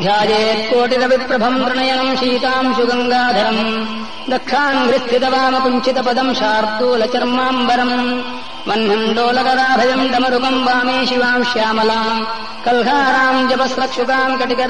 ध्यायेत्कोटिरविप्रभम् प्रणयनम् शीतांशु गङ्गाधरम् दक्षाङ्घ्रिस्थितवामकुञ्चितपदम् शार्दूलचर्माम्बरम्। वामकुञ्चितपदम् डमरुकम् वामे शिवाम् श्यामलाम्। कल्हाराम् जपस्रक्षुकाम् कटिकदा